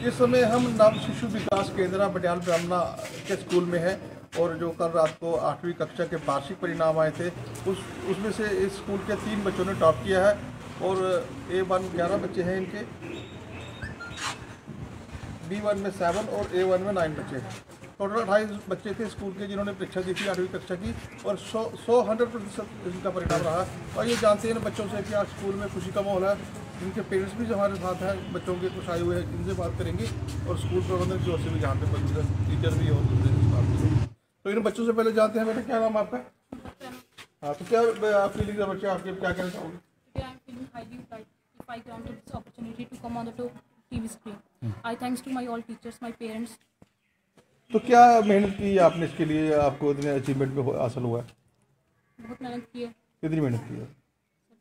इस समय हम नव शिशु विकास केंद्र बटियाल ब्राह्मणा के स्कूल में है और जो कल रात को आठवीं कक्षा के वार्षिक परिणाम आए थे, उस, उसमें से इस स्कूल के तीन बच्चों ने टॉप किया है और ए वन ग्यारह बच्चे हैं इनके। बी वन में सेवन और ए वन में नाइन बच्चे हैं। टोटल अट्ठाईस बच्चे थे स्कूल के जिन्होंने परीक्षा दी थी आठवीं कक्षा की और सौ सौ हंड्रेड प्रतिशत इनका परिणाम रहा। और ये जानते हैं बच्चों से कि आज स्कूल में खुशी का माहौल है। इनके पेरेंट्स भी जो हमारे साथ हैं बच्चों के कुछ आए हुए हैं इनसे बात करेंगे और स्कूल प्रबंधन की ओर से भी पे मौजूद टीचर भी और दूसरे भी बात करेंगे। तो इन बच्चों से पहले जानते हैं बेटा क्या नाम है आपका? हाँ तो क्या फीलिंग है बच्चे आपके क्या कहना चाहोगे. तो क्या मेहनत की आपने इसके लिए? आपको इतने अचीवमेंट में हासिल हुआ है? बहुत मेहनत की है। कितनी मेहनत की है?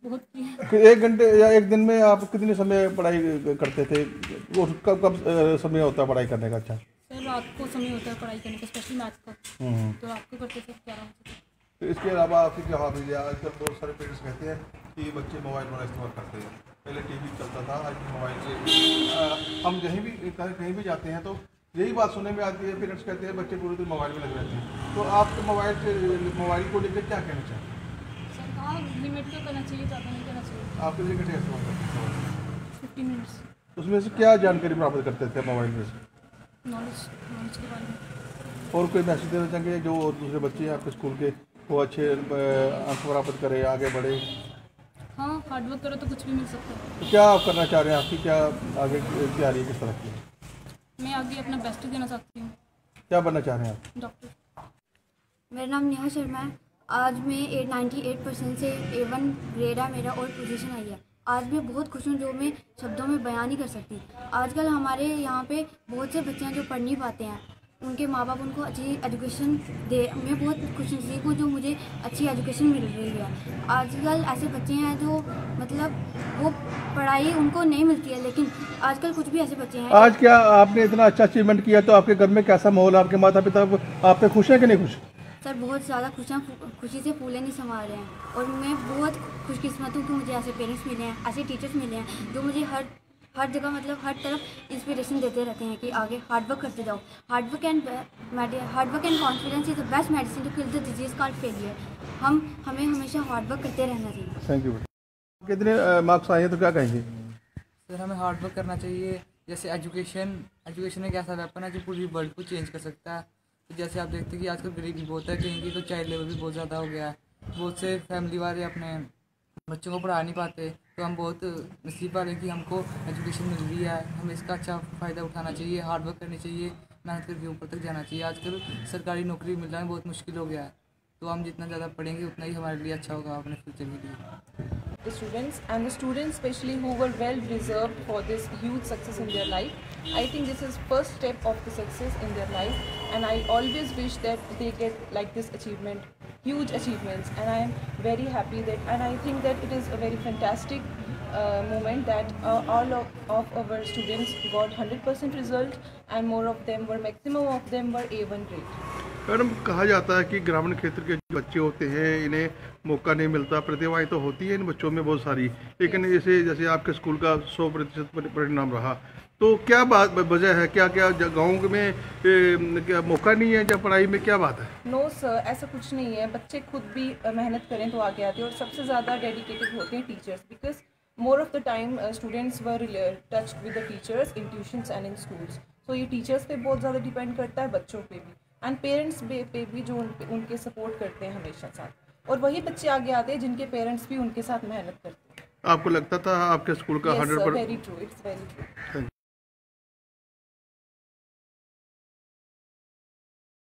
बहुत एक घंटे या एक दिन में आप कितने समय पढ़ाई करते थे? और कब कब समय होता है पढ़ाई करने का? अच्छा। सर रात को समय होता है पढ़ाई करने का स्पेशली मैथ्स का। हम्म। तो रात को करते थे तो इसके अलावा आपकी क्या हॉबीज है? आजकल बहुत सारे पेरेंट्स कहते हैं कि बच्चे मोबाइल बड़ा इस्तेमाल करते हैं। पहले टीवी चलता था आज मोबाइल से। हम कहीं भी कहीं भी जाते हैं तो यही बात सुनने में आती है पेरेंट्स कहते हैं बच्चे पूरे दिन मोबाइल में लगे रहते हैं। तो आप मोबाइल से मोबाइल को लेकर क्या कहना चाहें सर हाँ लिमिट तो करना चाहिए ज़्यादा नहीं करना चाहिए। आप कितने घंटे इस्तेमाल करते हैं? फिफ्टी मिनट्स उसमें से क्या जानकारी प्राप्त करते थे मोबाइल में से? नॉलेज नॉलेज के बारे में। और कोई मैसेज देना चाहेंगे जो दूसरे बच्चे हैं आपके स्कूल के वो अच्छे अंक प्राप्त करें आगे बढ़े? हाँ हार्डवर्क करो तो कुछ भी मिल सकता है। तो क्या आप करना चाह रहे हैं? आपकी क्या आगे तैयारी है किस तरह की? मैं आगे अपना बेस्ट देना चाहती हूँ। क्या बनना चाह रहे हैं आप? डॉक्टर मेरा नाम नेहा शर्मा है। आज मैं नाइन्टी एट परसेंट से ए वन ग्रेड है मेरा और पोजीशन आई है। आज मैं बहुत खुश हूँ जो मैं शब्दों में बयान नहीं कर सकती आजकल हमारे यहाँ पे बहुत से बच्चे हैं जो पढ़ नहीं पाते हैं। उनके माँ बाप उनको अच्छी एजुकेशन दे, मैं बहुत खुश नसीब हूँ जो मुझे अच्छी एजुकेशन मिल रही है। आजकल ऐसे बच्चे हैं जो मतलब वो पढ़ाई उनको नहीं मिलती है, लेकिन आजकल कुछ भी ऐसे बच्चे हैं आज क्या आपने इतना अच्छा अचीवमेंट किया तो आपके घर में कैसा माहौल, आपके माता पिता आप पे खुश हैं कि नहीं खुश? सर बहुत ज़्यादा खुश हैं खुशी से फूले नहीं समा रहे हैं। और मैं बहुत खुशकिस्मत हूँ कि मुझे ऐसे पेरेंट्स मिले हैं ऐसे टीचर्स मिले हैं जो मुझे हर हर जगह मतलब हर तरफ़ इंस्पिरेशन देते रहते हैं कि आगे हार्ड वर्क करते जाओ। Hard work and hard work and confidence is the best medicine to kill the disease called failure हम हमें हमेशा हार्ड वर्क करते रहना चाहिए। थैंक यू कितने मार्क्स आए हैं तो क्या कहेंगे? सर हमें हार्ड वर्क करना चाहिए। जैसे एजुकेशन एजुकेशन एक ऐसा वेपन है जो पूरी वर्ल्ड को चेंज कर सकता है। जैसे आप देखते हैं कि आजकल गरीबी बहुत है, कहीं की तो चाइल्ड लेबर भी बहुत ज़्यादा हो गया है। बहुत से फैमिली वाले अपने बच्चों को पढ़ा नहीं पाते तो हम बहुत नसीब हैं कि हमको एजुकेशन मिल रही है। हमें इसका अच्छा फ़ायदा उठाना चाहिए हार्ड वर्क करनी चाहिए, मेहनत करके ऊपर तक जाना चाहिए। आजकल सरकारी नौकरी मिलना बहुत मुश्किल हो गया है। तो हम जितना ज़्यादा पढ़ेंगे, उतना ही हमारे लिए अच्छा होगा अपने फ्यूचर के लिए। the students and the students especially who were well deserved for this huge success in their life i think this is first step of the success in their life and i always wish that they get like this achievement huge achievements and i am very happy that and i think that it is a very fantastic uh, moment that uh, all of, of our students got 100% result and more of them were maximum of them were a1 grade madam कहा जाता है कि ग्रामीण क्षेत्र के जो बच्चे होते हैं इन्हें मौका नहीं मिलता प्रतिभाएँ तो होती है इन बच्चों में बहुत सारी लेकिन जैसे जैसे आपके स्कूल का सौ प्रतिशत परिणाम रहा। तो क्या बात वजह है क्या क्या गाँव में ए, क्या मौका नहीं है या पढ़ाई में क्या बात है? नो सर ऐसा कुछ नहीं है। बच्चे खुद भी मेहनत करें तो आगे आते हैं और सबसे ज़्यादा डेडिकेटेड होते हैं teachers because more of the time students were touch with the teachers in tuitions and in schools तो ये टीचर्स पे बहुत ज़्यादा डिपेंड करता है बच्चों पे भी। एंड पेरेंट्स पे भी जो उन उनके सपोर्ट करते हैं हमेशा साथ। और वही बच्चे आगे आते हैं जिनके पेरेंट्स भी उनके साथ मेहनत करते हैं। आपको लगता था आपके स्कूल का हंड्रेड पर very true it's very true.